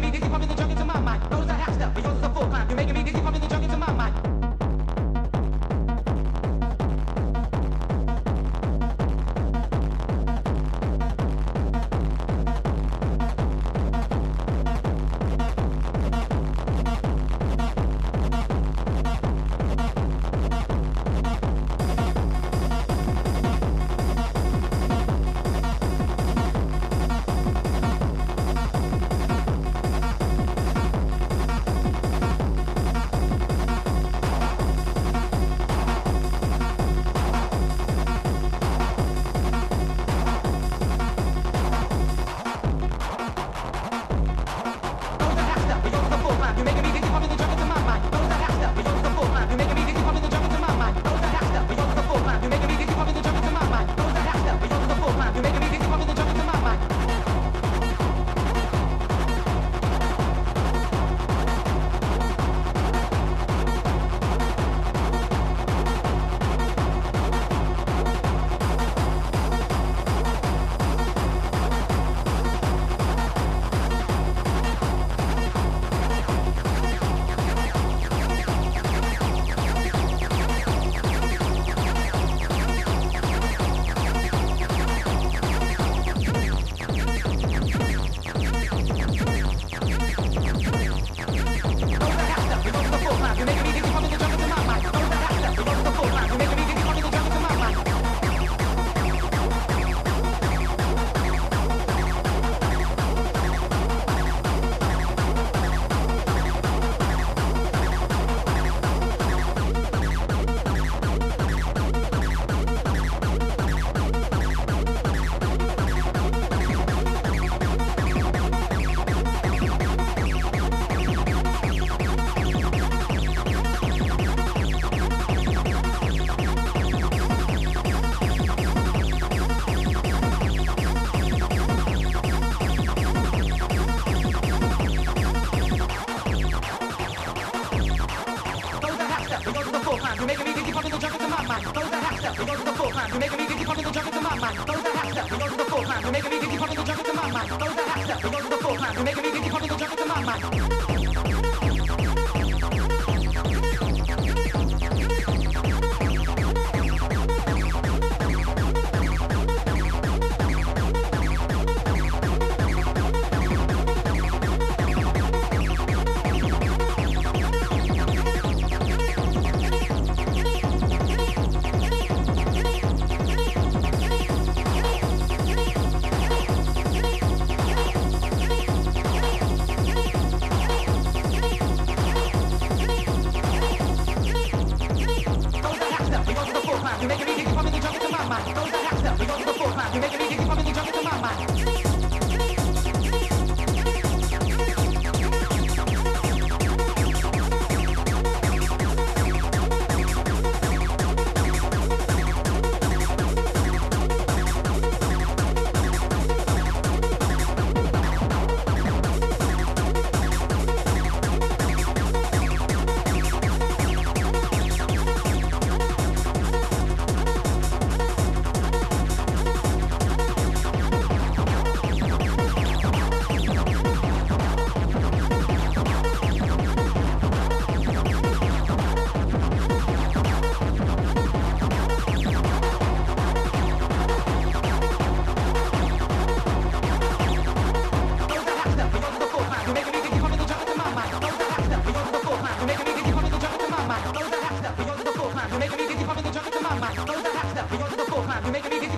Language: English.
give me You go to the full. You making me you're the jump into my mind. Go to go to the full. You make a think you're the jump into the mama. Go to the half We go to the full. You make a think you're the jump into. Come on, you make it easy. Go to the half step, we go to the full time. You're making me dizzy.